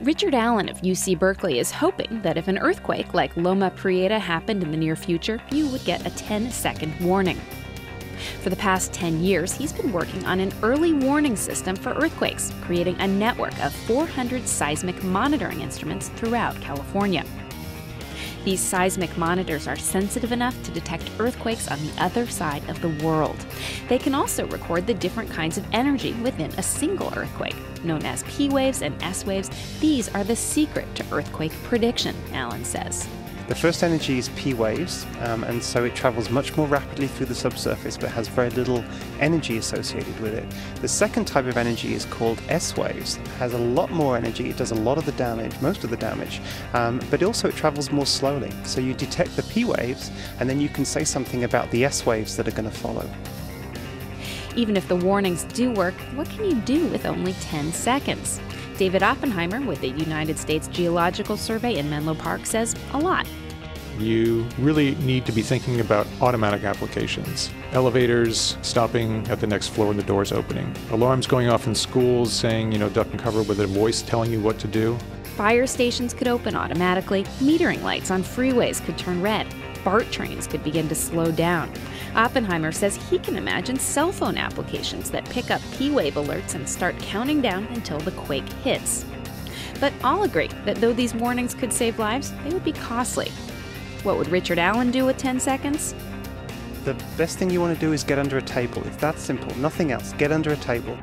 Richard Allen of UC Berkeley is hoping that if an earthquake like Loma Prieta happened in the near future, you would get a 10 second warning. For the past 10 years, he's been working on an early warning system for earthquakes, creating a network of 400 seismic monitoring instruments throughout California. These seismic monitors are sensitive enough to detect earthquakes on the other side of the world. They can also record the different kinds of energy within a single earthquake, known as P waves and S waves. These are the secret to earthquake prediction, Allen says. The first energy is P waves, um, and so it travels much more rapidly through the subsurface but has very little energy associated with it. The second type of energy is called S waves. It has a lot more energy, it does a lot of the damage, most of the damage, um, but also it travels more slowly. So you detect the P waves, and then you can say something about the S waves that are going to follow. Even if the warnings do work, what can you do with only 10 seconds? David Oppenheimer with the United States Geological Survey in Menlo Park says a lot. You really need to be thinking about automatic applications. Elevators stopping at the next floor when the door's opening. Alarms going off in schools saying, you know, duck and cover with a voice telling you what to do. Fire stations could open automatically. Metering lights on freeways could turn red. BART trains could begin to slow down. Oppenheimer says he can imagine cell phone applications that pick up P wave alerts and start counting down until the quake hits. But all agree that though these warnings could save lives, they would be costly. What would Richard Allen do with 10 seconds? The best thing you want to do is get under a table. It's that simple, nothing else. Get under a table.